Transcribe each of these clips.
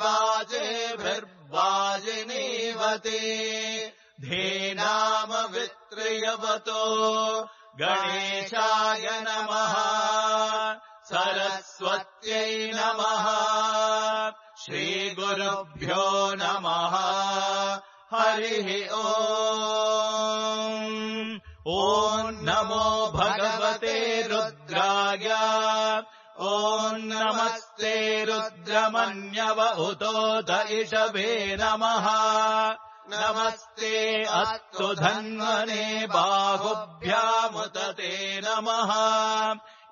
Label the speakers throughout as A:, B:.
A: वाजेभिर्वाजिनीवते धेनामवित्रियवतो इषभे नमः। नमस्ते अस्तु धन्वने बाहुभ्यामुत ते नमः।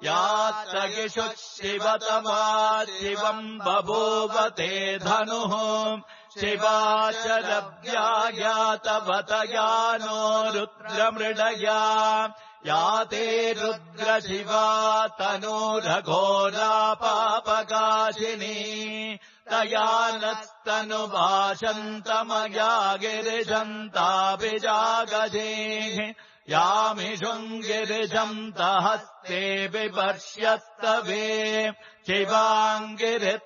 A: यात्रगिषुः शिवतमा शिवम् बभूवते धनुः। शिवा नो रुद्रमृडया। या ते रुद्रशिवा तनूरघोरा पापकाशिनी तया नस्तनुभाषन्तमया गिरिजन्ताभिजागजेः यामिषुम् गिरिजन्त हस्ते बिपर्श्यस्तवे शिवाङ्गिरित्रताम्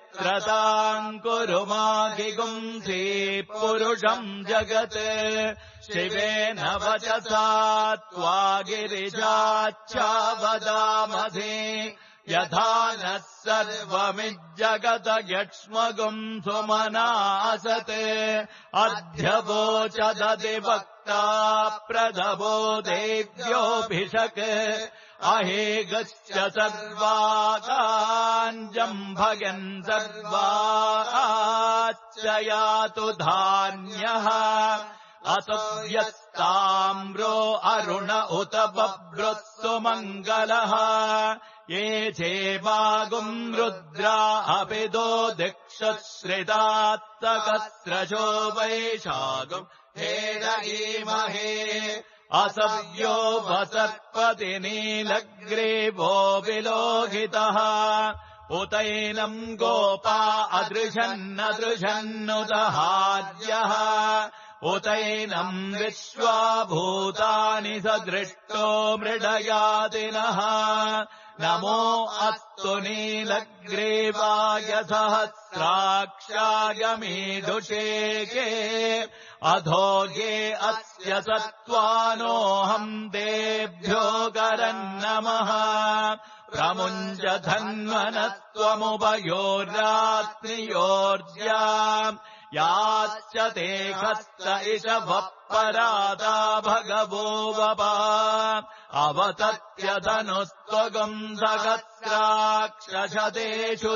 A: कुरु मागिगुंसि पुरुषम् जगत्। शिवेन वचसा त्वा गिरिजाच्छावदामधे यथा नः सर्वमिज्जगत यक्ष्मगुम् सुमनासत् अध्यवोचदति वक्ता प्रदवो देव्योऽभिषक्। अहे गच्छ सर्वाकाञ्जम्भयन् सर्वाच्च यातु धान्यः। असव्यस्ताम्रो अरुण उत बभ्रुत्सु मङ्गलः ये चेवागुम् रुद्रा अपि दो दिक्षुश्रितात्तकस्रजो वैशागुम् हेरयीमहे असव्यो वसर्पति नीलग्रीवो विलोहितः। उतैनम् गोपा अदृशन्नदृशन्नुदहार्यः उतैनम् विश्वाभूतानि सदृष्टो मृडयादिनः नमो अस्तु नीलग्रीवाय सहस्राक्षाय मीदुषेके अधोगे अस्य सत्त्वानोऽहम् देभ्यो करम् नमः प्रमुञ्च धन्वनत्वमुभयोर्रात्रियोर्ज्या याश्च ते हस्त इष वःपरादा भगवो वपा। अवतत्यधनुस्त्वगम्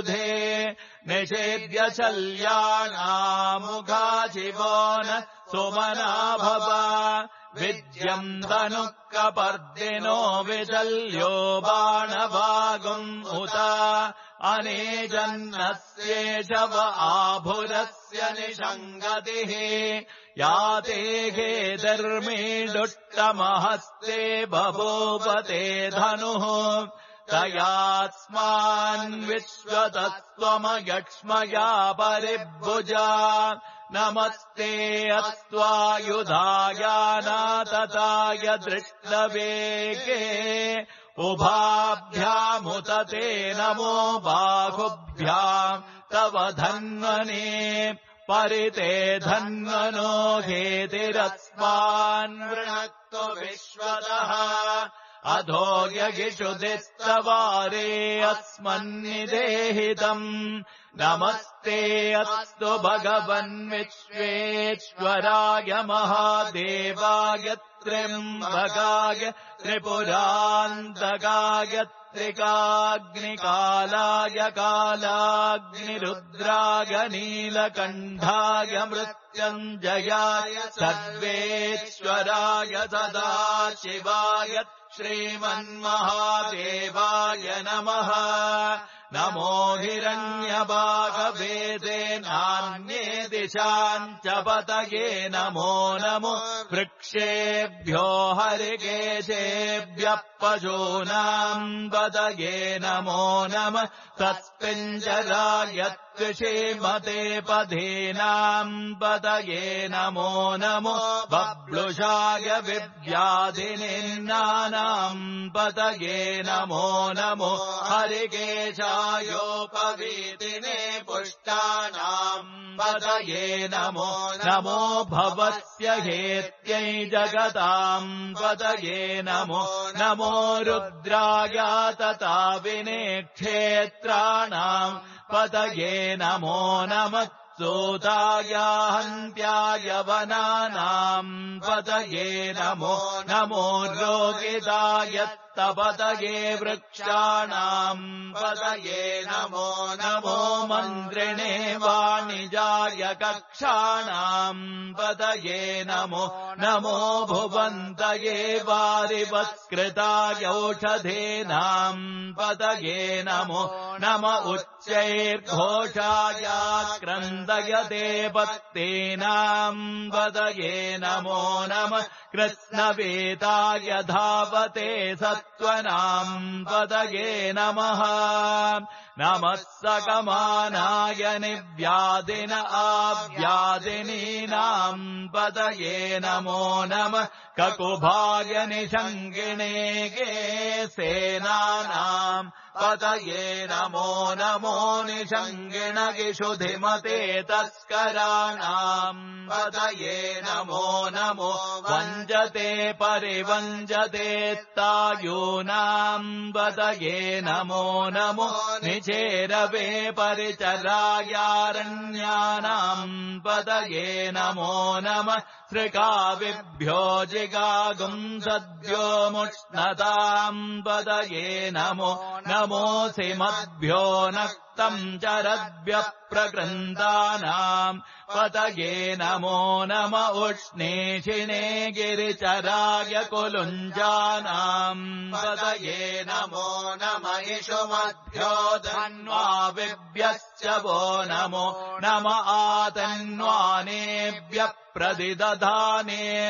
A: धे। निषेद्य शल्याणामुखा शिवो न सुमना भव। विद्यम् धनुःकपर्दिनो विशल्यो बाणभागुम् उत। अनेजन्नस्येषव आभुरस्य निषङ्गतिः या ते हे धर्मीडुष्टमहस्ते बभूवते धनुः। तयास्मान् विश्वतत्त्वमयक्ष्मया परिभुजा। नमस्ते अस्त्वायुधायानातताय दृष्टवेगे। उभाभ्यामुत ते नमो बाहुभ्याम् तव धन्वने परिते धन्वनो हेतिरस्मान् वृणक्तु विश्वतः अधो अस्मन्निदेहितम्। नमस्ते अस्तु भगवन् विश्वेश्वराय महादेवाय त्र्यम्बकाय त्रिपुरान्तकाय त्रिकाग्निकालाय कालाग्निरुद्राय नीलकण्ठाय मृत्युञ्जयाय सर्वेश्वराय सदा शिवाय श्रीमन्महादेवाय नमः। नमो हिरण्यभागवेदे नान्ये पतये नमो नमो वृक्षेभ्यो हरिकेशेभ्यः पशूनाम् पदये नमो नम तत्पिञ्जरायत्विषीमते पधीनाम् पदये नमो नमो बब्लुषाय विव्याधिनिन्नानाम् पदये नमो नमो हरिकेशायोपवीतिने पुष्टानाम् पदये नमो नमो भवस्य हेत्यै जगताम् पदये नमो नमो रुद्राय तथा विने क्षेत्राणाम् पदये नमो नमः सूतायाहन्त्याय वनानाम् पदये नमो नमो रोगिताय तपदये वृक्षाणाम् पदये नमो नमो मन्त्रिणे वाणिजाय कक्षाणाम् पदये नमो नमो भुवन्तये वारिवत्कृतायौषधेनाम् पदये नमो नम उच्चैर्घोषाय क्रन्दयते पत्तेनाम् पदये नमो नम कृत्स्नवेताय धावते सत्त्वनाम् पदये नमः। नमः सकमानाय निव्यादिन आव्यादिनीनाम् पदये नमो नम। ककुभाय निषङ्गिणे गे सेनानाम् पदये नमो नमो निषङ्गिणगिषुधिमते तस्कराणाम्। पदये नमो नमो वञ्जते परिवञ्जते तायूनाम्। पदये नमो नमो निचेरवे परिचरायारण्यानाम्। पदये नमो नम सृकाविभ्यो जिगागुम् सद्यो मुष्णताम् पदये नमो नमोऽसि मद्भ्यो नक्तम् चरद्भ्यः प्रकृन्दानाम् नमो नम उष्णेशिने गिरिचराय कुलुञ्जानाम्। पतये नमो नम इषुमद्भ्यो धन्वाविभ्यश्च वो नमो नम आतन्वानेभ्यः प्रदिदधानेभ्यश्च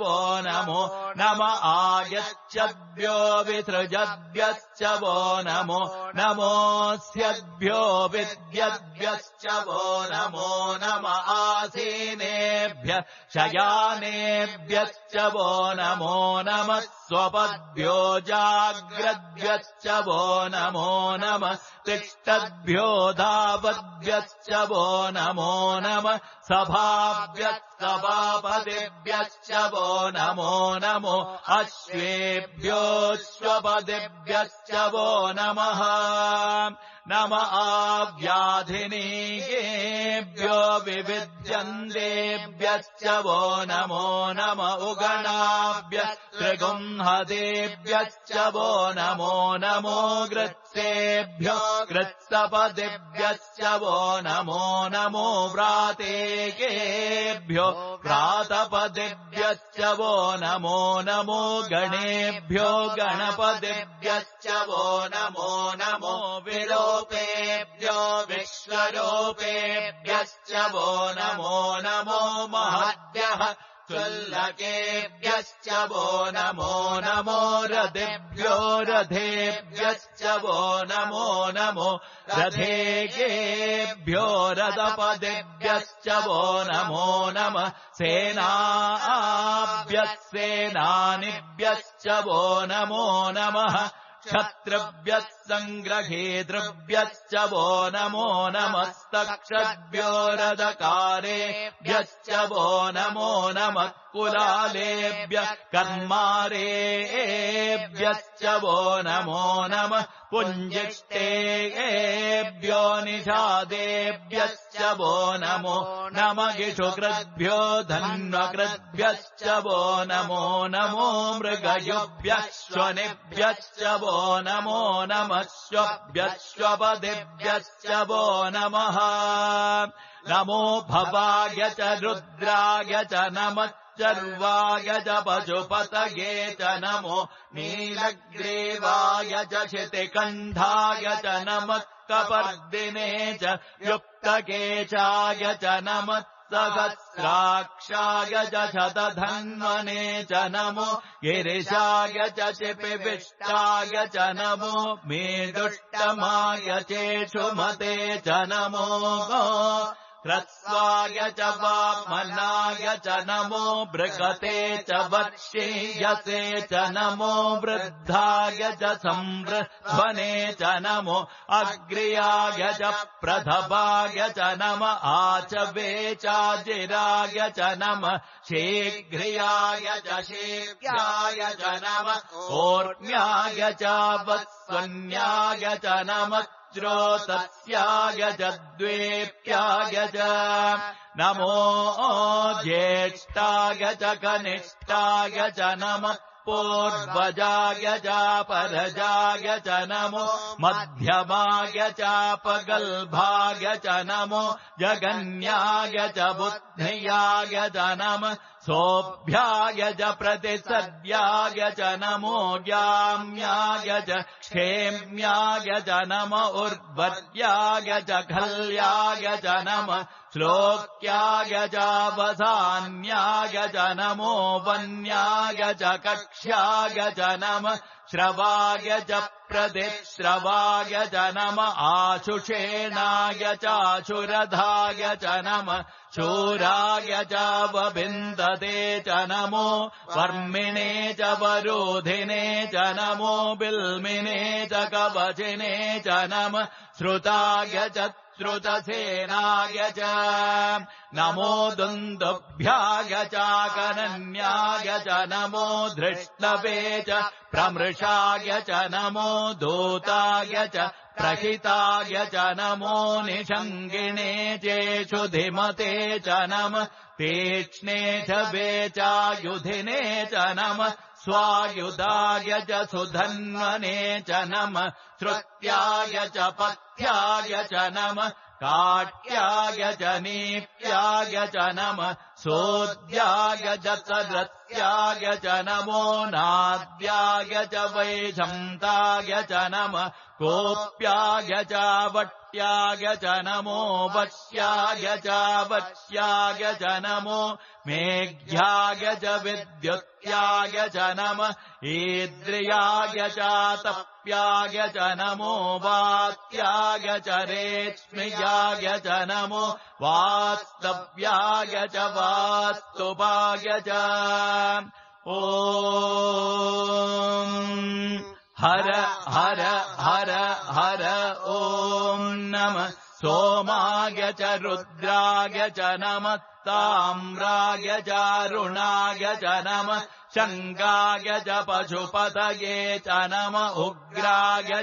A: वो नमो नम आयच्छद्भ्यो विसृजद्भ्यश्च वो नमो नमोऽस्यद्भ्यो विद्यद्भ्यश्च वो नमो नम आसीनेभ्य शयानेभ्यश्च वो नमो नमः स्वपद्भ्यो जाग्रद्भ्यश्च वो नमो नमः तिष्ठद्भ्यो धावद्भ्यश्च वो नमो नमः सभाभ्यस्तभापदिभ्यश्च वो नमो नमो अश्वेभ्योऽश्वपदिभ्यश्च वो नमः। नम आव्याधिनीयेभ्यो विविध्यन्तेभ्यश्च वो नमो नम उगणाभ्य त्रिगुंहदेभ्यश्च वो नमो नमो गृत्सेभ्यो कृत्सपदिभ्यश्च वो नमो नमो व्रातेकेभ्यो व्रातपदिभ्यश्च वो नमो नमो गणेभ्यो गणपदिभ्यश्च वो नमो नमो विलोपेभ्यो विश्वरूपेभ्यश्च वो नमो नमो महद्यः चुल्लकेभ्यश्च वो नमो नमो रथेभ्यो रथेभ्यश्च वो नमो नमो रथेकेभ्यो रथपदेभ्यश्च वो नमो नमः सेनाभ्यः सेनानिभ्यश्च वो नमो नमः क्षत्रभ्यः सङ्ग्रहेतृभ्यश्च वो नमो नमस्तक्षद्भ्यो रदकारेभ्यश्च वो नमो नमः कुलालेभ्यः कर्मारेभ्यश्च वो नमो नमः पुञ्जिष्टेभ्यो निषादेभ्यश्च वो नमो नम गिषुकृद्भ्यो धन्वकृद्भ्यश्च वो नमो नमो मृगयुभ्यश्वनिभ्यश्च वो नमो नमश्वभ्यश्वपदिभ्यश्च वो नमः। नमो भवाय च रुद्राय च नमः चर्वाय च नमो नीलग्रीवाय च क्षितिकण्ठाय च नमः कपर्दिने च युक्तकेचाय च नमः सहस्राक्षाय च शतधन्वने च नमो गिरिशाय च नमो मेदुष्टमाय चेषुमते च नमो ह्रस्वाय च वामनाय च नमो बृगते च वक्षीयसे च नमो वृद्धाय च संवृध्वने च नमो अग्र्याय च प्रथभाय च नम आचवे चाजिराय च नम शीघ्रियाय च शीघ्राय च नम ओर्म्याय च वत्स्वन्याय च नम श्रोतस्याय च द्वेप्याय च नमो ज्येष्ठाय च कनिष्ठाय च नमः पूर्वजाय चापरजाय च नमो मध्यमाय नमो जगन्याय च बुद्धियाय च नम सोऽभ्याय च प्रतिसद्याय च नमो ज्ञाम्याय च क्षेम्याय च नम उर्वर्याय च खल्याय च नम श्लोक्याय चावसान्याय च नमो वन्याय च कक्ष्याय च नम श्रवाय च प्रतिश्रवाय च नम आशुषेणाय चाशुरधाय च नम शूराय चावबिन्दते च नमो वर्मिणे च वरोधिने च नमो बिल्मिने च कवचिने च नम श्रुताय च श्रुतसेनाय च नमो दुन्दुभ्याय चाकनन्याय च नमो धृष्णवे च प्रमृषाय च नमो दूताय च प्रहिताय च नमो निषङ्गिणे चेषु धिमते च वेचायुधिने च नम स्वायुधाय च सुधन्वने च नम श्रुत्याय च पथ्याय च नम काट्याय च नीप्याय च नम सोद्याय च सदत्याय च नमो नाद्याय च वैशन्ताय च नम कोप्याय च वट्याय च नमो वश्याय च वश्याय च नमो मेघ्याय च विद्युत्याय च नम ईद्रियाय च तप्याय च नमो वात्याय च रेक्ष्म्याय च नमो वास्तव्याय च च ॐ। हर हर हर हर ॐ नमः। सोमाय च रुद्राय च नमः ताम्राय चारुणाय च नमः शङ्गाय च पशुपतये च नम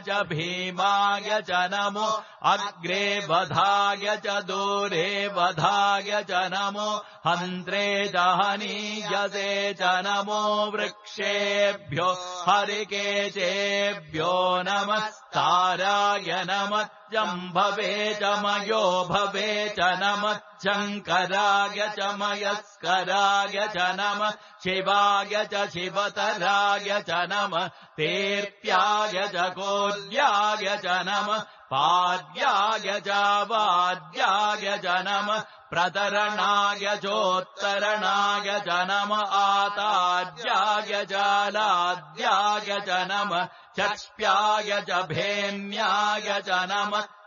A: च भीमाय च नमो अग्रे वधाय च दूरे वधाय च नमो हन्त्रे च हनीयसे च नमो वृक्षेभ्यो हरिकेशेभ्यो नमस्ताराय नमः जम्भवे च मयो भवे च नमः शङ्कराय च मयस्कराय च नम शिवाय च शिवतराय च नम तेर्प्याय च कोद्याय च नम पाद्याय च वाद्याय च नम प्रतरणाय चोत्तरणाय च नम आताद्याय च लाद्याय च नम चक्ष्प्याय च भेन्याय च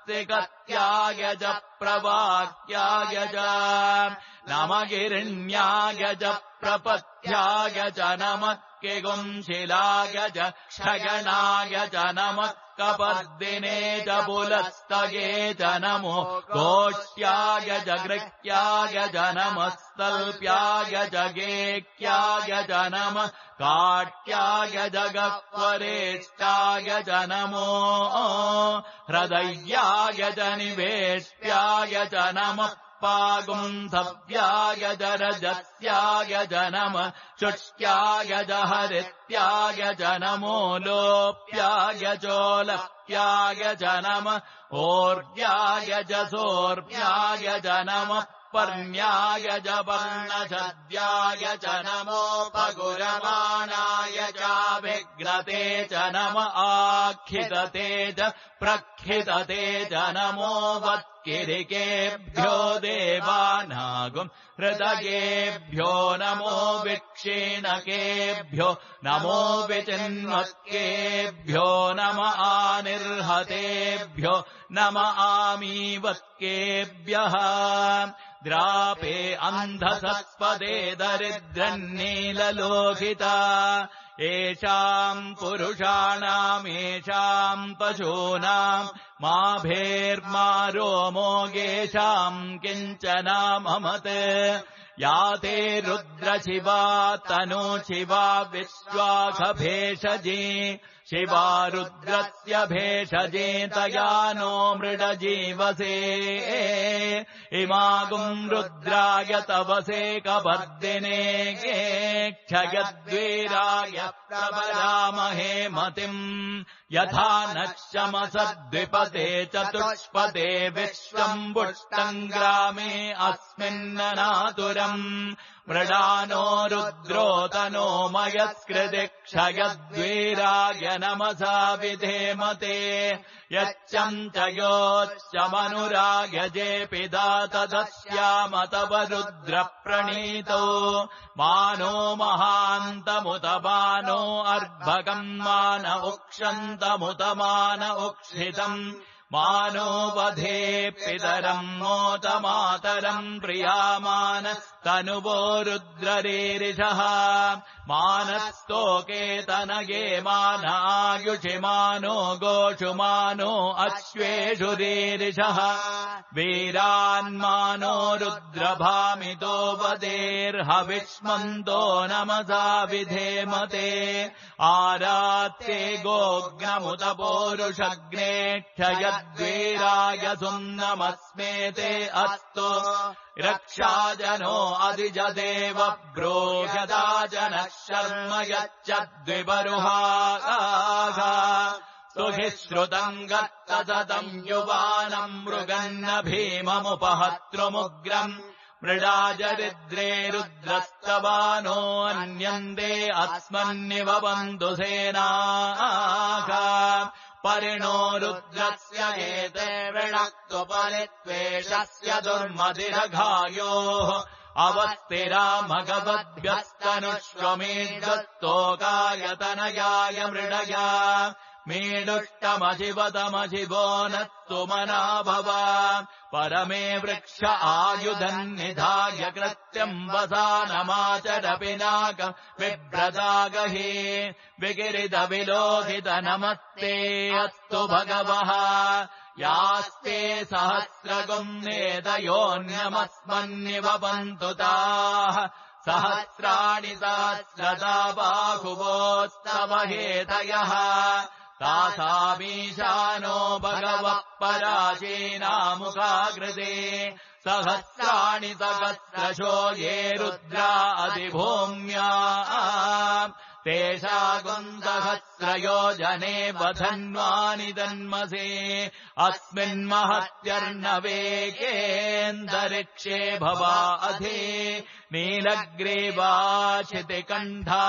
A: त्रिगत्याय च प्रवाक्याय च नमगिरिण्याय च प्रपथ्याय च नम किगुंशिलाय च क्षयणाय च नम कपद्दिने च नमो गोष्ट्याय च गृह्याय च नमस्तल्प्याय च गेक्याय च नम काट्याय जगक्वरेष्टाय च नमो हृदय्याय च नमः पागुंसव्याय च रजस्याय च नम शुष्क्याय च हरित्याय च नमो लोप्याय चोलप्याय च नम ओर्व्याय च सोर्व्याय च नम पर्ण्याय च आखिदते प्रखिदते च नमो वत्किरिकेभ्यो देवानागुम्। हृदयेभ्यो नमो विक्षीणकेभ्यो नमो विचिन्वत्केभ्यो नम आनिर्हतेभ्यो नम आमीवत्केभ्यः द्रापे अन्धसत्पदे दरिद्रन्नीललोहिता। येषाम् पुरुषाणामेषाम् पशूनाम् मा रोमोगेषाम् किञ्चनाममत् या ते रुद्रशिवा तनुशिवा विश्वाखभेषजी शिवा रुद्रस्य भेषजेतया नो मृडजीवसे। इमागुम् रुद्राय तवसे कवर्दिने क्षयद्वीराय प्रबलामहे मतिम् यथा न शमसद्विपते चतुष्पते विश्वम् पुष्टम् ग्रामे अस्मिन्ननातुरम् मृडानो रुद्रोतनो मयस्कृति क्षयद्वीराय नमसा विधेमते यच्चम् च योच्चमनुरागजेऽपि दातदस्याम तव रुद्रप्रणीतो मानो महान्तमुत मानो अर्भगम् मान उक्षन्तमुत मान उक्षितम्। मानो वधे पितरम् मोतमातरम् प्रियामान तनुवो रुद्ररेरिषः। मानस्तोकेतनये मानायुषिमानो गोषुमानो अश्वेषु रेरिषः। वीरान्मानो रुद्रभामितो वदेर्हविष्मन्तो नमसा विधेमते आरात्ये गोग्नमुत पोरुषग्ने क्षयद्वीराय सुम्नमस्मेते अस्तु। रक्षाजनो अधिजदेव ब्रोह्यदा जनः शर्म यच्च द्विबरुहा। सुहि श्रुतम् गत्ततम् युवानम् मृगन्न मृडाजरिद्रे रुद्रस्तवानो अन्यन्दे अस्मन्निव बन्धुसेनाः परिणो रुद्रस्य एते वृणक्तुपरित्वेषस्य दुर्मदिरघायोः अवस्तिरा मघवद्भ्यस्तनुष्वमेदत्तोकायतनयाय मृडया मेडुष्टमशिवतमशिवो न तुमना भव परमे वृक्ष आयुधन्निधाय कृत्यम् वसानमाचरपि नाक विभ्रदागहे विगिरिदविलोहित नमस्ते अस्तु भगवः यास्ते सहस्रगुम् नेदयोऽन्यमस्मन्निव पन्तुताः सहस्राणि सहस्रदा बाहुवोत्सवहेतयः तासामीशानो भगवः पराचीनामुखाकृते सहस्राणि सहस्रशो ये रुद्रा अधिभूम्या। तेषागुन्दहस्रयो जने वधन्वानि दन्मसे अस्मिन्महत्यर्णवेकेन्दरिक्षे भवा अधि नीलग्रीवाचितिकण्ठा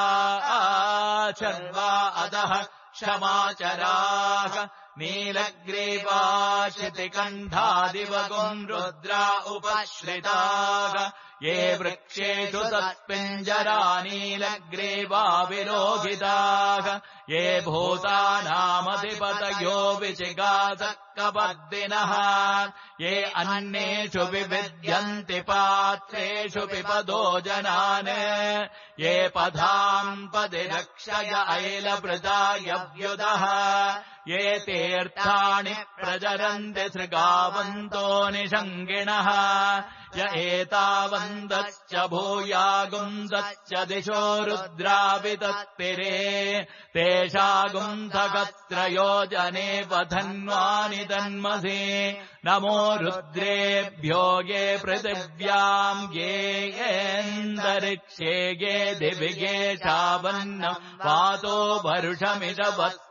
A: शर्वा अधः क्षमाचराः नीलग्रीवाशितिकण्ठादिवगुम् रुद्रा उपश्रिताः। ये वृक्षेषु तत्पिञ्जरा नीलग्रीवा विलोहिताः ये भूतानामधिपतयो विचिगातकवर्दिनः ये अन्येषु विविद्यन्ति पात्रेषु पिपदो जनान्। ये पदाम् पदि रक्षय ऐलभृदायव्युदः। ये तीर्थाणि प्रचरन्ति सृगावन्तो निषङ्गिणः य एतावन्दश्च भूयागुन्दश्च दिशो तेषागुन्धकत्रयो जने वधन्वानि तन्मसे। नमो रुद्रेभ्यो ये पृथिव्याम् ये येन्दरिक्षे ये दिविगे चावन्नम् पातो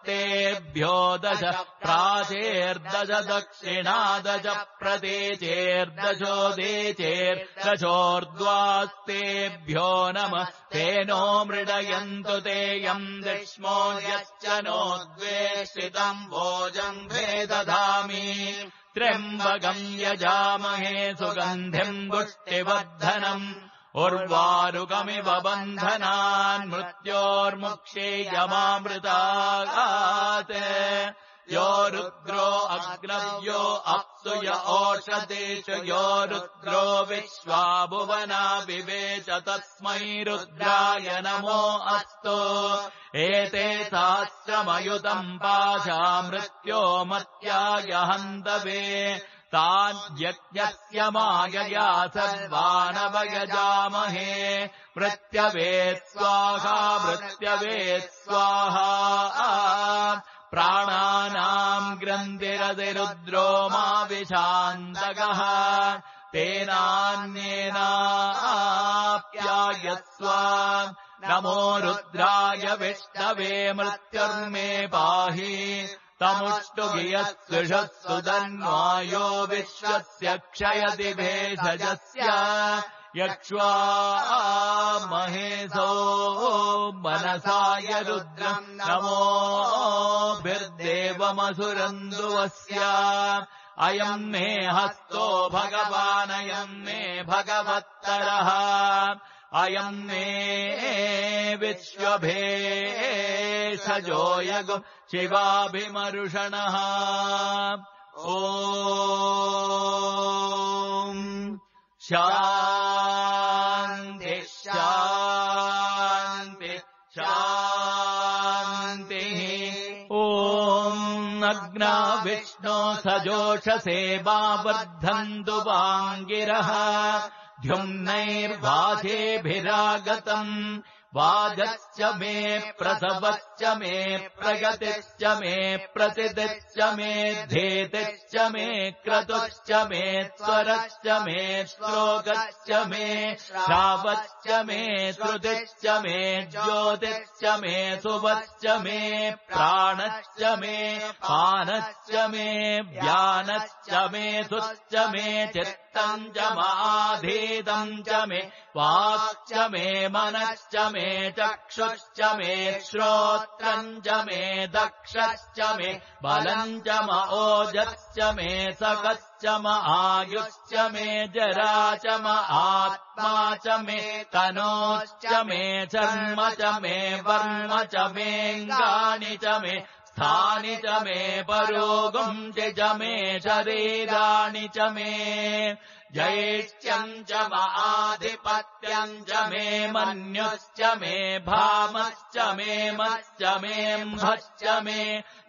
A: वरुषमिदवत्तेभ्यो दश प्राचेर्दश दक्षिणादश प्रदेचेर्दशो देचेर्दशोर्द्वास्तेभ्यो नमः तेनो मृडयन्तु तेयम् दक्ष्मो यश्च नोद्वेषितम् भोजम् भेदधामि। त्र्यम्बकम् यजामहे सुगन्धिम् पुष्टिवर्धनम् उर्वारुकमिव बन्धनान् मृत्योर्मुक्षेयमामृतात् यो रुद्रो अग्नव्यो अप्सु य ओषदेषु यो रुद्रो विश्वा भुवना विवेच तस्मै रुद्राय नमो अस्तु। एते सहस्रमयुतम् पाशा मृत्यो मत्याय हन्तवे तान्यज्ञस्य मायया सर्वानवयजामहे मृत्यवे स्वाहा मृत्यवे स्वाहा। प्राणानाम् ग्रन्थिरतिरुद्रो मा विशान्तकः तेनान्येनाप्यायस्व। नमो रुद्राय विष्णवे मृत्युर्मे पाहि तमुष्टुगियस्पृशत्सु तन्वायो विश्वस्य क्षयति भेषजस्य। यक्ष्वा महेशो मनसाय रुद्रम् नमोभिर्देवमसुरन्दुवस्य अयम् मे हस्तो भगवानयम् मे भगवत्तरः अयम् मे विश्वभेषजोयगु शिवाभिमरुषणः ओ शान्ति शान्ति शान्तिः। ॐ अग्ना विष्णो सजोषसे वा वर्धन्तु वाङ्गिरः द्युम्नैर्वाचेभिरागतम् वाजश्च मे प्रसवश्च मे प्रगतिश्च मे प्रतिदिश्च मे धेतिश्च मे क्रतुश्च मे स्वरश्च मे श्लोकश्च मे श्रावश्च मे श्रुतिश्च मे ज्योतिश्च मे सुवश्च मे प्राणश्च मे पानश्च मे व्यानश्च मे सुश्च मे चित्तम् च माधीतम् च मे वाक्च मे मनश्च मे चक्षुश्च मे च मे दक्षश्च मे बलम् च म ओजश्च मे सकश्च म आयुश्च मे जरा च म आत्मा च मे तनोश्च मे चर्म च मे वर्म च मेऽङ्गानि च मे स्थानि च मे परोगुंसि च मे शरीराणि च मे जैष्ठ्यम् च आधिपत्यम् च मे मन्युश्च मे भामश्च मे मश्च मेऽम्भश्च मे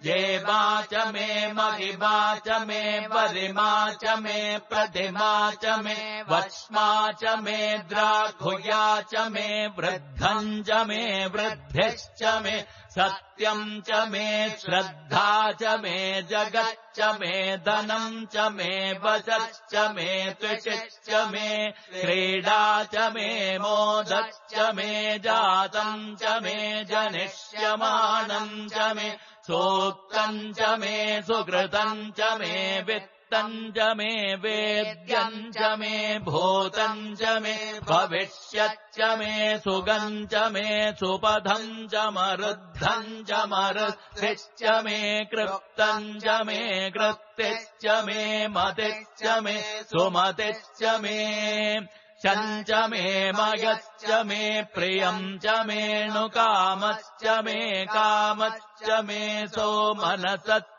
A: जेवा च मे महिमा च मे वरिमा च मे प्रतिमा च मे वक्ष्मा च मे द्राघुया च मे वृद्धम् च मे वृद्धिश्च मे सत्यम् च मे श्रद्धा च मे जगच्च मे धनम् च मे वचश्च मे त्विषिश्च मे क्रीडा च मे मोदश्च मे जातम् च मे जनिष्यमाणम् च मे सूक्तम् च मे सुकृतम् च मे वित्तम् च मे वेद्यम् च मे भूतम् च मे भविष्यच्च मे सुगम् च मे सुपथम् च मरुद्धम् च मरुद्धिश्च मे कृप्तम् च मे कृत्तिश्च मे मतिश्च मे सुमतिश्च मे शञ्च मे मयश्च मे प्रियम् च मेऽणुकामश्च मे कामश्च मे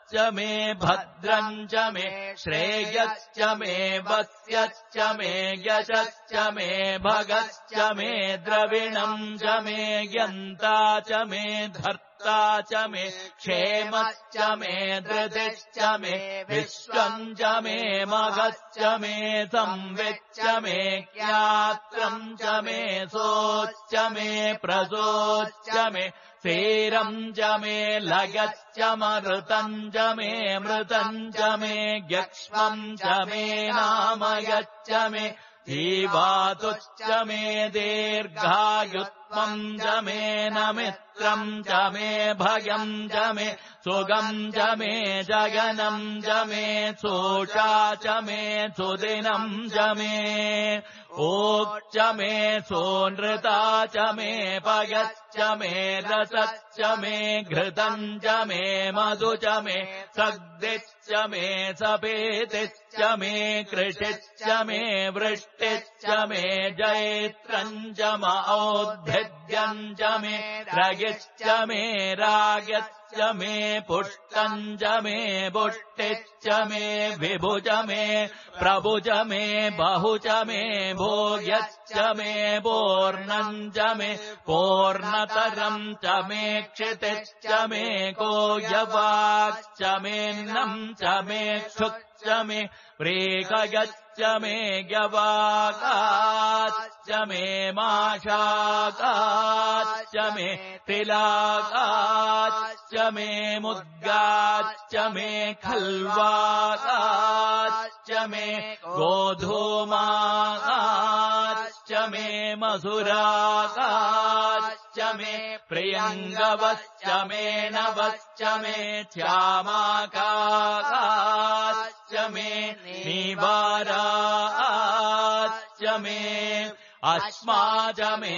A: सोमनसश्च मे भद्रम् च मे श्रेयश्च मे वस्यश्च मे यशश्च मे भगश्च मे द्रविणम् च मे यन्ता च मे धर्ता च मे क्षेमश्च मे धृतिश्च मे विश्वम् च मे मगश्च मे संविच्च मे ज्ञात्रम् च मे सोच्च मे प्रसोच्च मे सेरम् च मे लगश्च मृतम् च मे मृतम् च मे ग्यक्ष्मम् च मे नामयच्च मे जीवातुश्च मे दीर्घायुत्वम् च मे न मित्रम् च मे भयम् च मे सुगम् च मे जगनम् च मे सोषा च मे सुदिनम् च मे ओच्च मे सोनृता च मे पयश्च मे रसश्च मे घृतम् च मे मधु च मे सग्दिश्च मे सपेतिश्च मे कृषिश्च मे वृष्टिश्च मे जयत्रम् च म औद्भिद्यम् च मे रगिश्च मे रागश्च मे पुष्टम् च मे पुष्टिश्च मे विभुज मे प्रभुज मे बहु च मे भोग्यश्च मे पूर्णम् च मे पूर्णतरम् च मे क्षितिश्च मे कोयवाक्श्च मेऽन्नम् च मे क्षुच्च मे प्रेकयश्च मे ग्यवाकाच्च मे माशाकाच्च मे तिलाकाच्च मे मुद्गाच्च मे खल्वाकाच्च मे गोधूमाकाच्च मे मधुराकाच्च मे प्रियङ्गवश्च मे नवश्च मे श्यामाकाच्च मे निवाराच्च मे अस्मा च मे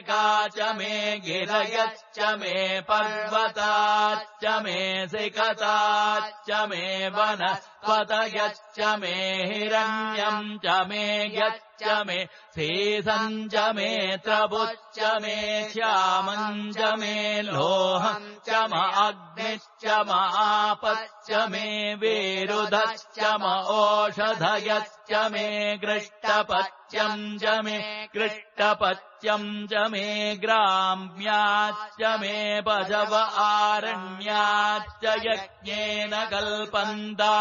A: मृत्तिका च मे गिरयश्च मे पर्वताच्च मे सिकताच्च मे वनस्पतयश्च मे हिरण्यम् च मे यच्च मे सीसम् च मे त्रबुच्च मे श्यामम् च मे लोहम् च म अग्निश्च आपश्च मे विरुधश्च म ओषधयश्च मे गृष्टपत्यम् च मे गृष्टपत्यम् च मे ग्राम्याच्च मे पशव आरण्याच्च यज्ञेन कल्पन्ता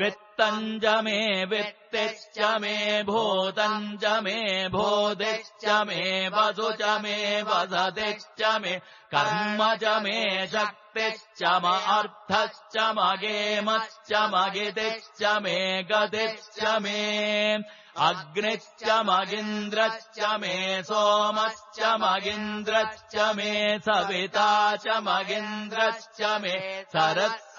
A: वित्तम् च मे वित्तिश्च मे भूतम् च मे भूतिश्च मे वसु च मे वसतिश्च मे कर्म च मे शक्तिश्च म अर्थश्च मगेमश्च मगितिश्च मे गतिश्च मे अग्निश्च मगिन्द्रश्च मे सोमश्च मगिन्द्रश्च मे सविता च मगिन्द्रश्च मे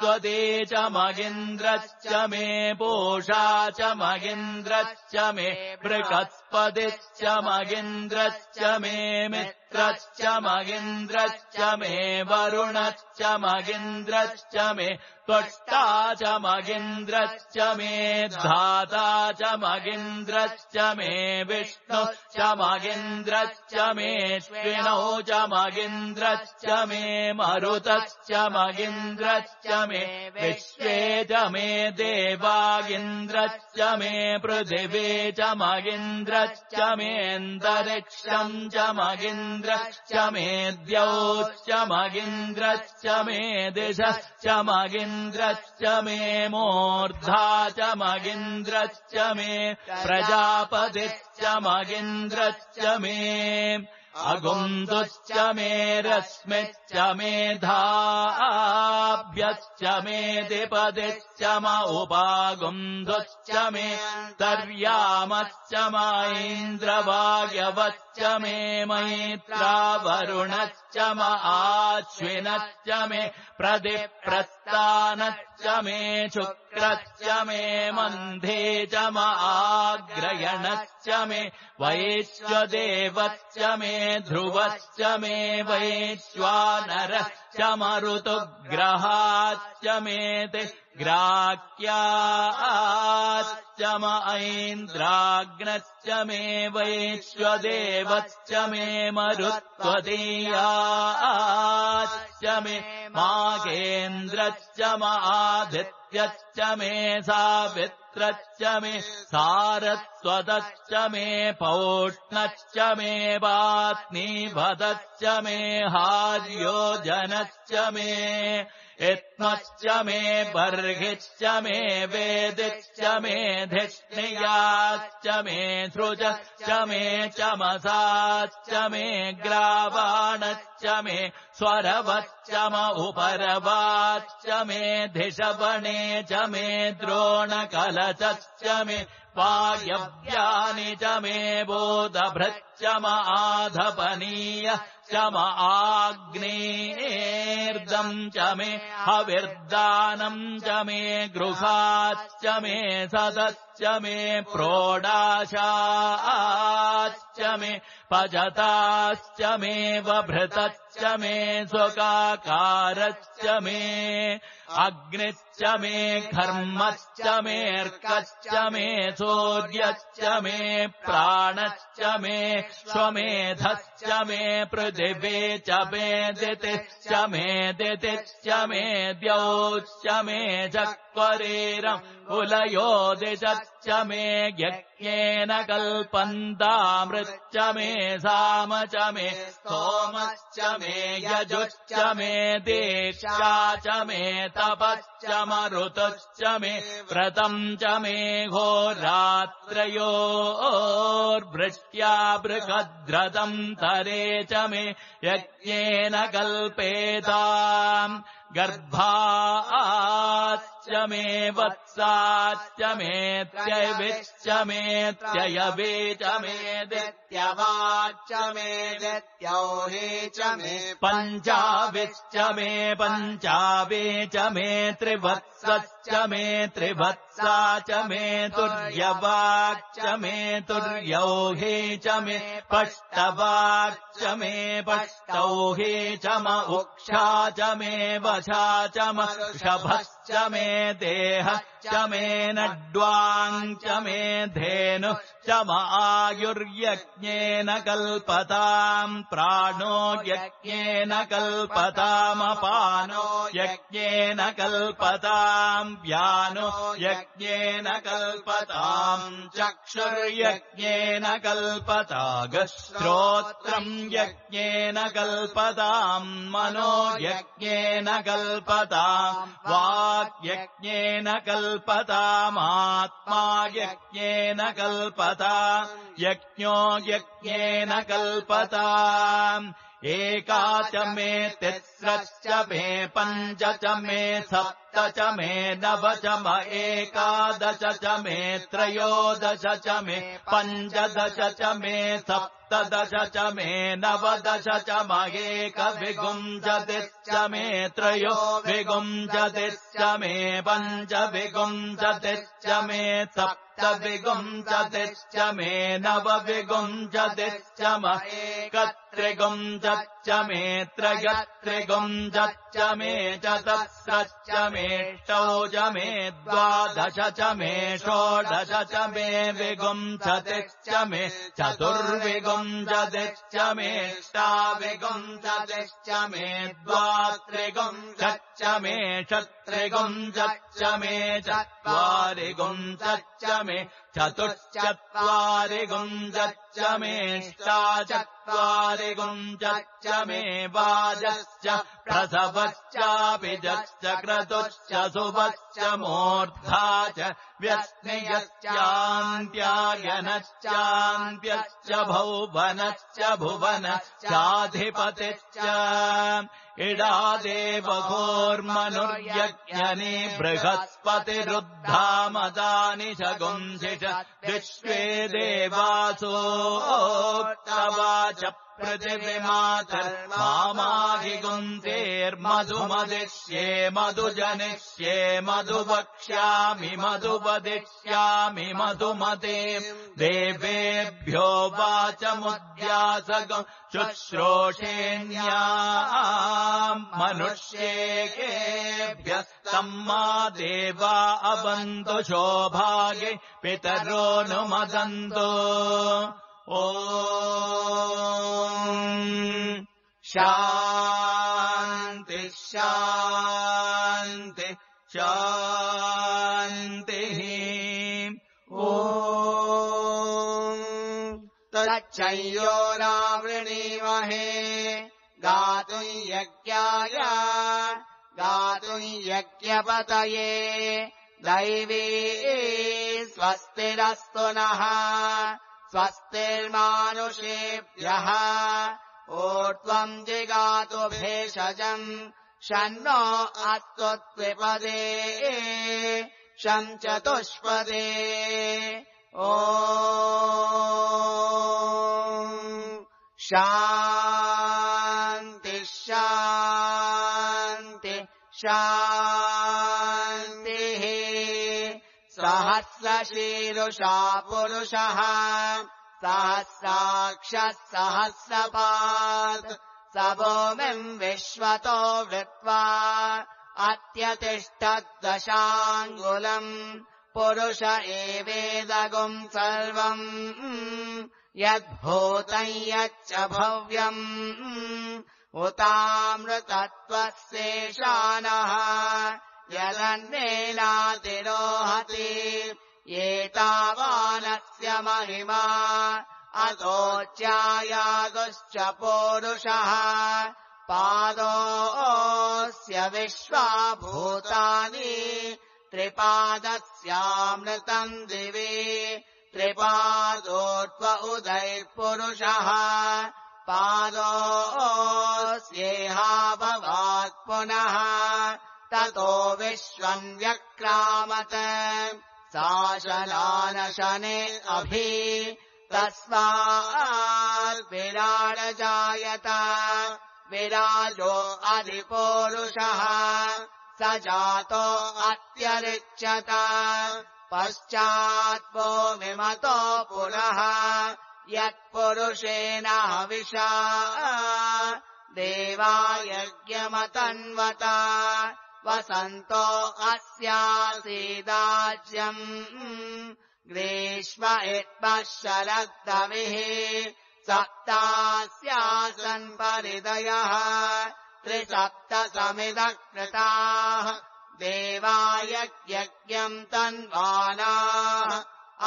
A: सरस्वती च मगिन्द्रश्च मे पूषा च मगिन्द्रश्च मे बृहस्पतिश्च मगिन्द्रश्च मे मित्रश्च मगिन्द्रश्च मे वरुणश्च मगिन्द्रश्च मे त्वष्टा च मगिन्द्रश्च मे धाता च मगिन्द्रश्च मे विष्णुश्च मगिन्द्रश्च मे श्विनौ च मगिन्द्रश्च मे मरुतश्च मगिन्द्रश्च मे विश्वे च मे देवागिन्द्रश्च मे पृथिवे च मगिन्द्रश्च मेऽन्तरिक्षम् च मगिन्द्रश्च मे द्यौश्च मगिन्द्रश्च मे दिशश्च मगिन्द्रश्च मे मूर्धा च मगिन्द्रश्च मे प्रजापतिश्च मगिन्द्रश्च मे अगुन्दुश्च मे रश्मिश्च मे धाभ्यश्च मे दिपदिश्च म उपागुन्धुश्च मे तर्यामश्च मैन्द्रवायवश्च मे मैत्रावरुणश्च म आश्विनश्च मे प्रदिप्रस्तानश्च मे शुक्रश्च मे मन्धे च म आग्रयणश्च मे वैश्वदेवश्च मे ध्रुवश्च मे वैश्वानरश्च मरुतुग्रहाच्च मेति ग्राह्याच्च म ऐन्द्राग्नश्च मे वैश्वदेवश्च मे मरुत्वदीयाच्च मे माघेन्द्रश्च म आदित्यश्च मे सावित्रश्च मे सारस्वतश्च मे पौष्णश्च मे पात्नीभदश्च मे हार्योजनश्च मे इत्मश्च मे बर्हिश्च मे वेदिश्च मे धिष्णियाश्च मे सृजश्च मे चमसाश्च मे ग्रावाणश्च मे स्वरवश्च म उपरवाच्च मे धिषवणे च मे द्रोणकलचश्च मे पायव्यानि च मे बोधभृच्च म आधपनीय च म आग्नेर्दम् च मे हविर्दानम् च मे गृहाच्च मे सदश्च मे प्रोडाशाश्च मे पजताश्च मे वभृतश्च मे स्वकाकारश्च मे अग्निश्च मे घर्मश्च मेऽर्कश्च मे सूर्यश्च मे प्राणश्च मे स्वमेधश्च मे पृथिवे च मे दितिश्च मे दितिश्च मे द्यौश्च मे चक्वरेरम् कुलयो दिशश्च मे यज्ञेन कल्पन्तामृच्च मे साम च मे सोमश्च मे यजुश्च मे दीक्षा च मे तपश्च मरुतश्च मे व्रतम् च मे घोरात्रयोर्वृष्ट्या बृहद्रतम् तरे च मे यज्ञेन कल्पेताम् मे वत्साश्च मेत्ययविश्च मेत्ययवे च मे दित्यवाच्च मे दित्यौहे च मे पञ्चाविश्च मे पञ्चावे च मे त्रिवत्सश्च मे त्रिवत्सा च मे तुर्यवाच्च मे तुर्यौहे च मे पष्टवाच्च मे पष्टौहे च म उक्षा च मे वशा च मषभश्च मे देहश्च मे नड्वाञ्च मे धेनु च आयुर्यज्ञेन कल्पताम् प्राणो यज्ञेन कल्पतामपानो यज्ञेन कल्पताम् व्यानो यज्ञेन कल्पताम् चक्षुर्यज्ञेन कल्पतागश्रोत्रम् यज्ञेन कल्पताम् मनो यज्ञेन कल्पताम् वाक्यज्ञेन कल्पतामात्मा यज्ञेन कल्पता। यज्ञो यज्ञेन कल्पता। एका च मे तिस्रश्च मे पञ्च च मे सप्त च मे नव च म एकादश च मे त्रयोदश च मे पञ्चदश च मे सप्तदश च मे नवदश च म एकविगुञ्जतिश्च मे त्रयो विगुञ्जतिश्च मे पञ्च विगुञ्जतिश्च मे सप्त विगुञ्जतिश्च मे नव विगुञ्जतिश्च म एकत्रिगुञ्जच्च मे त्रयत्रिगुञ्जच्च मे चतस्रश्च मेष्टौ च मे द्वादश च मे षोडश च मे विगुञ्जतिश्च मे चतुर्विगुञ्जतिश्च मेष्टाविगुञ्जतिश्च मे द्वात्रिगुञ्जच्च मे षत्रिगुञ्जच्च मे चत्वारिगुञ्जच्च मे चतुश्चत्वारि गुञ्जच्च मेष्टा चत्वारि गुञ्जच्च मे वाजश्च प्रसवश्चापि जश्च क्रतुश्च सुवश्च मूर्धा च व्यस्नियश्चान्त्यायनश्चान्त्यश्च भौवनश्च भुवनश्चाधिपतिश्च इडादेवघोर्मनुर्यज्ञनि बृहस्पतिरुद्धामदानि शगुंसिष विश्वे देवासोक्तवाच पृथिविमातर्माहिगुन्तेर्मधुमदिष्ये मधुजनिष्ये मधुवक्ष्यामि मधुवदिष्यामि मधुमते देवेभ्यो वाचमुद्यासगम् शुश्रोषेण्या मनुष्येकेभ्यस्तम् मा देवा अबन्तु शोभागे पितरोऽनुमदन्तु ओ शान्ति शान्ति शान्तिः। ओ
B: तच्चयोरावृणीमहे गातुम् यज्ञाय गातुम् यज्ञपतये दैवी स्वस्तिरस्तु नः स्वस्तिर्मानुषेभ्यः। ऊर्ध्वम् जिगातु भेषजम् षण्णो अस्तुत्विपदे शम् चतुष्पदे। ओ शान्ति शान्ति शान्तिः सहस्रशीरुषा पुरुषः सहस्राक्षः सहस्रपात् स भूमिम् विश्वतो वृत्वा अत्यतिष्ठद्दशाङ्गुलम्। पुरुष एवेदगुम् सर्वम्। यद्भूतम् यच्च भव्यम्। उतामृतत्वस्येषानः यदन्नेनातिरोहति। एतावानस्य महिमा अतोच्यायागुश्च पोरुषः। पादोऽस्य विश्वाभूतानि त्रिपादस्यामृतम् दिवि। त्रिपादोत्व उदैर्पुरुषः। पादोऽस्येहाभवात् पुनः ततो विश्वम् व्यक्रामत। शासनानशने अभि तस्माद्विराडजायत। विराजो अधिपोरुषः स जातो अत्यरिच्यत। पश्चात्पो विमतो पुनः यत्पुरुषेण हविषा। देवायज्ञमतन्वत वसन्तो अस्यासीदाज्यम् ग्रीष्म इत्मः शरद्दविः सप्तास्यासन् परिदयः त्रिसप्तसमिदः कृताः देवायज्ञम् तन्वानाः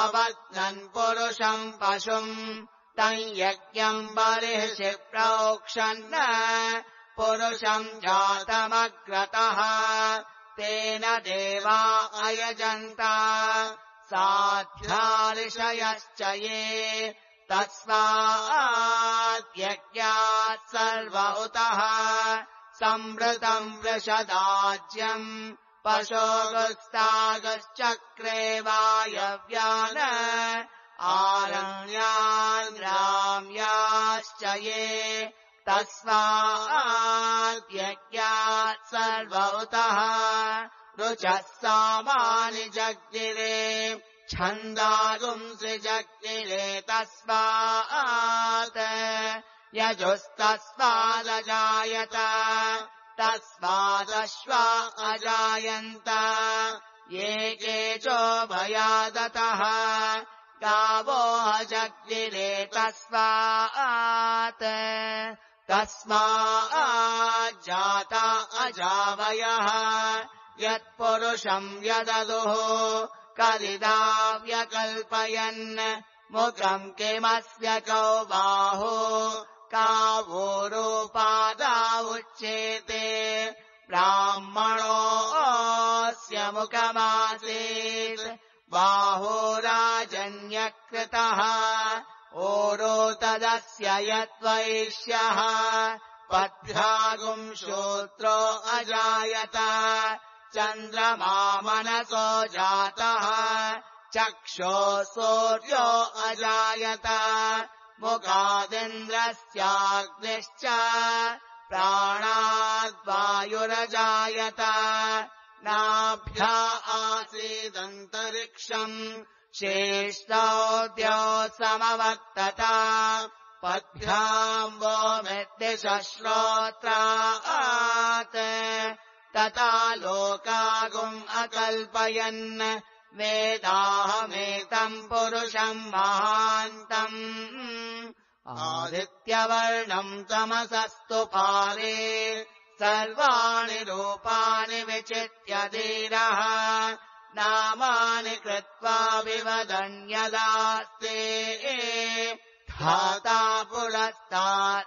B: अवत्नन् पुरुषम् पशुम् तम् यज्ञम् बर्हिषि प्रोक्षन् पुरुषम् जातमग्रतः तेन देवा अयजन्त। साध्याऋषयश्च ये तस्माद्यज्ञात् सर्व उतः। संवृतम् वृषदाज्यम् पशोगस्तागश्चक्रे वायव्यान। आरण्यान् राम्याश्च ये तस्माद्यज्ञात् सर्वतः रुचः सामानि जग्निरे छन्दागुंसि जग्निरे तस्मात्। यजुस्तस्मादजायत तस्मादश्वा अजायन्त। ये केचो भयादतः गावो जग्निरे तस्मात् तस्माज्जाता अजावयः। यत्पुरुषम् व्यददुः कलिदा व्यकल्पयन्। मुखम् किमस्य कौ बाहो कावोरोपादा उच्येते ब्राह्मणोऽस्य मुखमासीत्। बाहो राजन्यकृतः ओरो तदस्य यद्वैष्यः पद्भ्यागुम् श्रोत्रो अजायत चन्द्रमा मनसो जातः चक्षो सूर्यो अजायत मुखादिन्द्रस्याग्निश्च प्राणाद्वायुरजायत नाभ्या आसीदन्तरिक्षम् शेष्टोद्यो समवर्तत पद्भ्याम् वो श्रोत्रात् तथा लोकागुम् अकल्पयन्। वेदाहमेतम् पुरुषम् महान्तम्। आदित्यवर्णम् तमसस्तु पारे सर्वाणि रूपाणि विचित्य धीरः नामानि कृत्वा विवदन्यदास्ते। धाता पुरस्ताद्यमुदाजार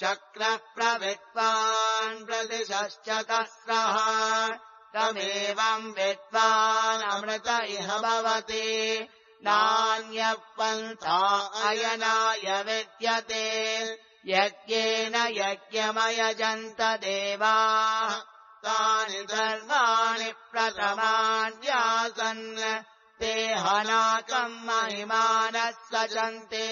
B: शक्रः प्रविद्वान् प्रतिशश्च तस्रः। तमेवम् विद्वानमृत इह भवति। नान्यः पन्था अयनाय विद्यते। यज्ञेन यज्ञमयजन्त देवाः तानि धर्माणि प्रथमान्यासन् ते हनाकम् महिमानः सजन्ते।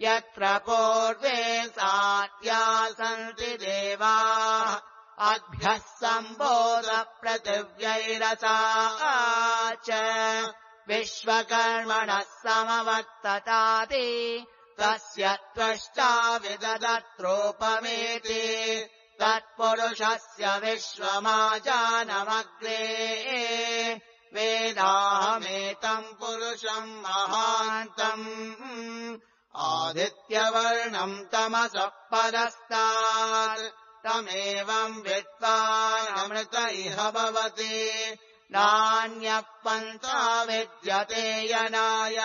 B: यत्र पूर्वे सात्यासन्ति देवाः अभ्यः सम्बोधपृथिव्यैरसा च। विश्वकर्मणः समवर्तताति तस्य त्वष्टा विददत्रोपमेति तत्पुरुषस्य विश्वमाजानमग्रे वेदाहमेतम् पुरुषम् महान्तम् आदित्यवर्णम् तमसः परस्तात् तमेवम् विद्वानमृत इह भवति। नान्यः पन्था विद्यते यनाय।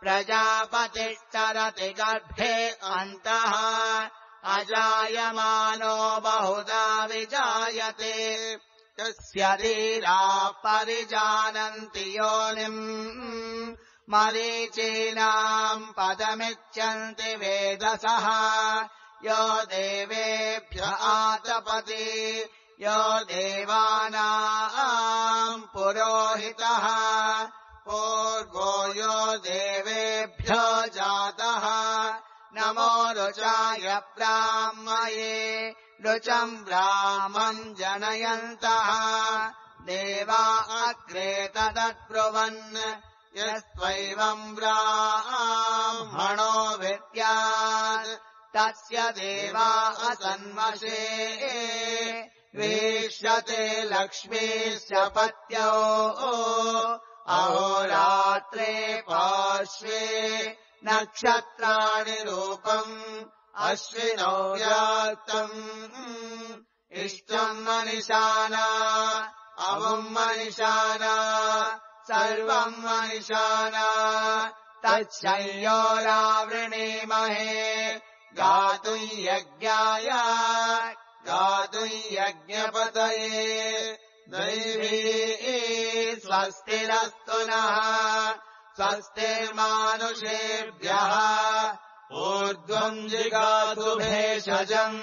B: प्रजापतिश्चरति गर्भे अन्तः अजायमानो बहुधा विजायते। तस्य धीराः परिजानन्ति योनिम्। मरीचीनाम् पदमिच्छन्ति वेदसः। यो देवेभ्य आतपति यो देवानाम् पुरोहितः। पूर्वो यो देवेभ्यो जातः नमो रुचाय ब्राह्मये रुचम् ब्राह्मम् जनयन्तः। देवा अग्रे तदब्रुवन् यस्त्वैवम् ब्राह्मणो विद्यात्। तस्य देवा असन्वशे वेश्यते लक्ष्मीश्च पत्यो अहोरात्रे पार्श्वे नक्षत्राणि रूपम् अश्विनौ व्याक्तम् इष्टम् मनिषाना अवम् मनिषाना सर्वम् मनिषाना तच्छयोरावृणीमहे गातुम् यज्ञाय गातुम् यज्ञपतये। दैवी स्वस्तिरस्तु नः स्वस्तिर्मानुषेभ्यः ऊर्ध्वम् जिगातु भेषजम्